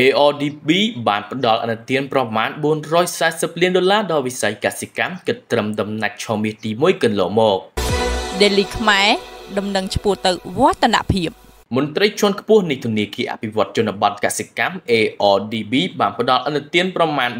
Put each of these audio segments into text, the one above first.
ARDB បានផ្ដល់អនុទានប្រមាណ440លានដុល្លារដល់វិស័យកសិកម្មគិតត្រឹមដំណាច់ឆមាសទី1កន្លងមក Daily ខ្មែរដំណឹងឆ្ពោះទៅវឌ្ឍនភាព មន្ត្រីជាន់ខ្ពស់នៃធនាគារអភិវឌ្ឍជនបទកសិកម្ម ARDB បានផ្ដល់អនុទានប្រមាណ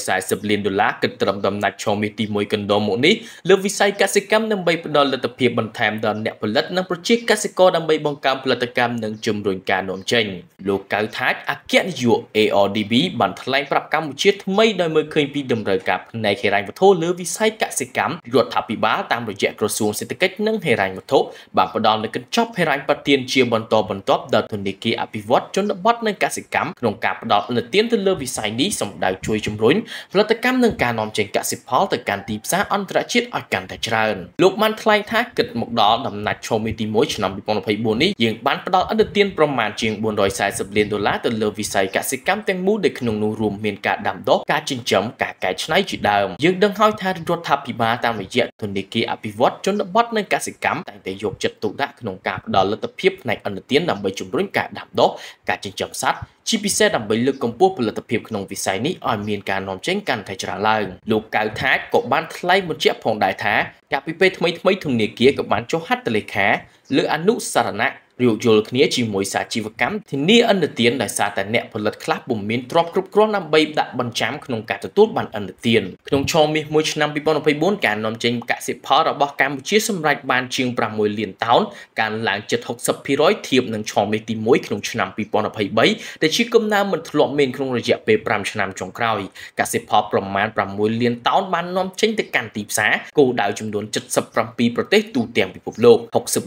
440លានដុល្លារគិតត្រឹមដំណាច់ឆមាសទី1កណ្ដុំមកនេះលើវិស័យកសិកម្មដើម្បីផ្ដល់លទ្ធភាពបន្ថែមដល់អ្នកផលិតនិងប្រជាកសិករដើម្បីបង្កើនផលិតកម្មនិងជំរុញការនាំចេញលោកកៅថាចអគ្គនាយក ARDB បានថ្លែងប្រាប់កម្ពុជាថ្មីដោយមើលឃើញពីតម្រូវការផ្នែកហិរញ្ញវត្ថុលើវិស័យកសិកម្មរដ្ឋាភិបាលតាមរយៈក្រសួងសេដ្ឋកិច្ចនិងហិរញ្ញវត្ថុបានផ្ដល់នូវកញ្ចប់ហិរញ្ញប្បទានជាបន្តបន្ទាប់ដល់ធនាគារអភិវឌ្ឍជនបទនិងកសិកម្មក្នុងការផ្ដល់អនុទានទៅលើវិស័យនេះសម្ដៅជួយជំរុញផលិតកម្មនិងការនាំចេញកសិផលទៅកាន់ទីផ្សារអន្តរជាតិឲ្យកាន់តែច្រើនលោកបានថ្លែងថាគិតមកដល់ដំណាច់ឆមេទី1ឆ្នាំ2024នេះយើងបានផ្ដល់អនុទានប្រមាណជាង440លានដុល្លារទៅលើវិស័យកសិកម្មទាំងមូលដែលក្នុងនោះរួមមានការដាំដុះការចិញ្ចឹមការកែច្នៃជាដើមយើងដឹងហើយថារដ្ឋាភិបាលតាមរយៈធនាគារអភិវឌ្ឍជនបទនិងកសិកម្មតែងតែយកចិត្តទុកដាក់ក្នុងការផ្ដល់លទ្ធភាពផ្នែកអនុទានដើម្បីជំរុញការដាំដុះការចិញ្ចឹមសត្វជាពិសេសដើម្បីលើកកម្ពស់ផលិតភាពក្នុងវិស័យនេះឲ្យមានការនាំចេញកាន់តែច្រើនឡើងលោកកៅថាក៏បានថ្លែងបញ្ជាក់ផងដែរថាកាលពីពេលថ្មីថ្មីធនាគារក៏បានចុះហត្ថលេខាលើអនុសារណៈ យោគយល់គ្នាជាមួយសាជីវកម្មធានាអន្តទានដោយសារតែអ្នកផលិតខ្លះពុំមានទ្រព្យគ្រប់គ្រាន់ដើម្បីដាក់បញ្ចាំក្នុងការទទួលបានអន្តទានក្នុងឆមាសមួយឆ្នាំ2024ការនាំចេញកសិផលរបស់កម្ពុជាសម្រេចបានជាង6លានតោនកើនឡើងជិត60%ធៀបនឹងឆមាសទី1ក្នុងឆ្នាំ2023ដែលជាកំណើនមិនធ្លាប់មានក្នុងរយៈពេល5ឆ្នាំចុងក្រោយកសិផលប្រមាណ6លានតោនបាននាំចេញទៅកាន់ទីផ្សារគោលដៅចំនួន77ប្រទេសទូទាំងពិភពលោក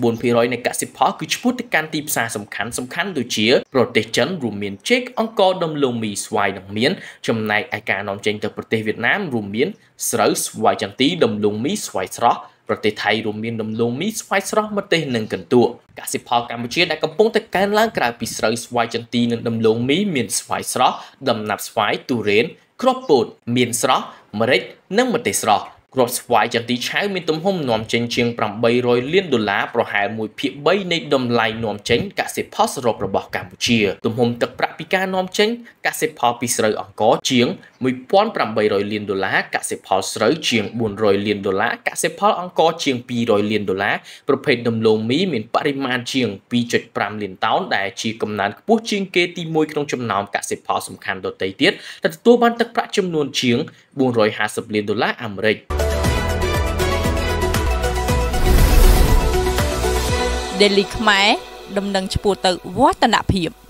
64%នៃកសិផលគឺឈ្មោះទៅកាន់ទីផ្សារសំខាន់សំខាន់ដូចជាប្រទេសចិនរួមមានចេកអង្ករដំឡូងមីស្វាយនិងមៀនចំណែកឯការនាំចេញទៅប្រទេសវៀតណាមរួមមានស្រូវស្វាយចន្ទីដំឡូងមីស្វាយស្រស់ប្រទេសថៃរួមមានដំឡូងមីស្វាយស្រស់ម្ទេសនិងកន្ទក់កសិផលកម្ពុជាដែលកំពុងតែកើនឡើងក្រៅពីស្រូវស្វាយចន្ទីនិងដំឡូងមីមានស្វាយស្រស់ដំណាប់ស្វាយទុរេនគ្រាប់ពោតមានស្រស់ម្រេចនិងម្ទេសស្រស់ គ្រាប់ស្វាយចន្ទីឆៅមានទំហំនាំចេញជាង800លានដុល្លារប្រហែល1ភាគ3នៃតម្លៃនាំចេញកសិផលសរុបរបស់កម្ពុជា ទំហំទឹកប្រាក់ពីការនាំចេញកសិផលពីស្រូវអង្ករជាង 1800លានដុល្លារកសិផលស្រូវជាង400លានដុល្លារកសិផលអង្ករជាង200លានដុល្លារប្រភេទដំឡូងមីមានបរិមាណជាង2.5លានតោនដែលជាកំណើនខ្ពស់ជាងគេទី1ក្នុងចំណោមកសិផលសំខាន់ដទៃទៀតដែលទទួលបានទឹកប្រាក់ចំនួនជាង450លានដុល្លារអាមេរិក Daily ខ្មែរដំណឹងឆ្ពោះទៅវឌ្ឍនភាព